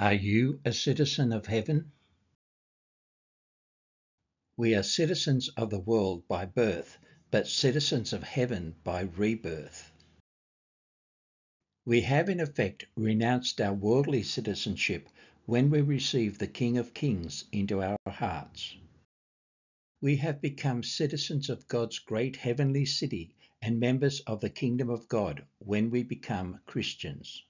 Are you a citizen of heaven? We are citizens of the world by birth, but citizens of heaven by rebirth. We have in effect renounced our worldly citizenship when we receive the King of Kings into our hearts. We have become citizens of God's great heavenly city and members of the kingdom of God when we become Christians.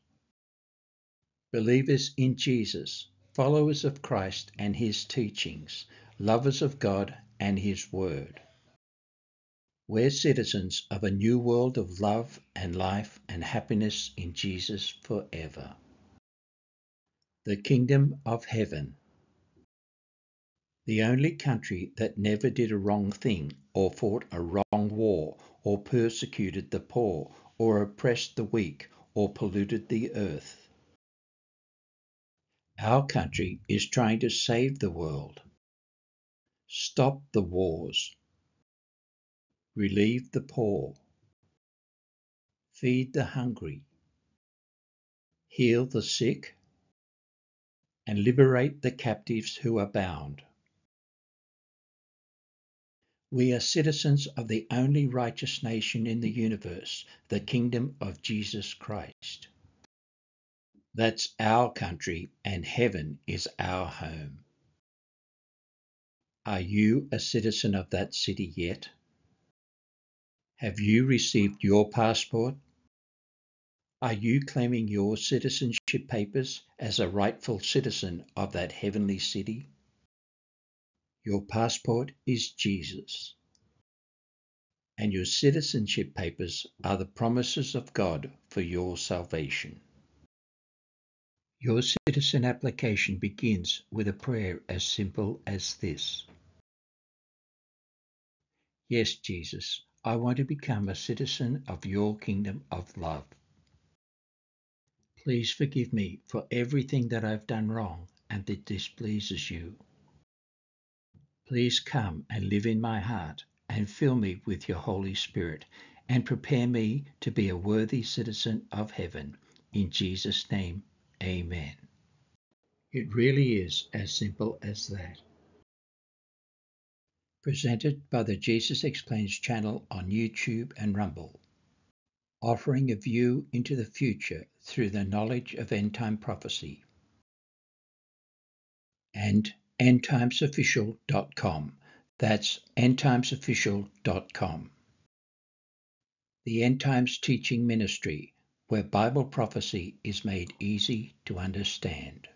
Believers in Jesus, followers of Christ and his teachings, lovers of God and his word. We're citizens of a new world of love and life and happiness in Jesus forever. The Kingdom of Heaven. The only country that never did a wrong thing, or fought a wrong war, or persecuted the poor, or oppressed the weak, or polluted the earth. Our country is trying to save the world, stop the wars, relieve the poor, feed the hungry, heal the sick, and liberate the captives who are bound. We are citizens of the only righteous nation in the universe, the kingdom of Jesus Christ. That's our country, and heaven is our home. Are you a citizen of that city yet? Have you received your passport? Are you claiming your citizenship papers as a rightful citizen of that heavenly city? Your passport is Jesus. And your citizenship papers are the promises of God for your salvation. Your citizen application begins with a prayer as simple as this Yes, Jesus, I want to become a citizen of your kingdom of love. Please forgive me for everything that I've done wrong and that displeases you. Please come and live in my heart and fill me with your Holy Spirit and prepare me to be a worthy citizen of heaven. In Jesus' name, Amen. It really is as simple as that. Presented by the Jesus Explains channel on YouTube and Rumble, offering a view into the future through the knowledge of end time prophecy. And endtimesofficial.com. That's endtimesofficial.com. The End Times Teaching Ministry where Bible prophecy is made easy to understand.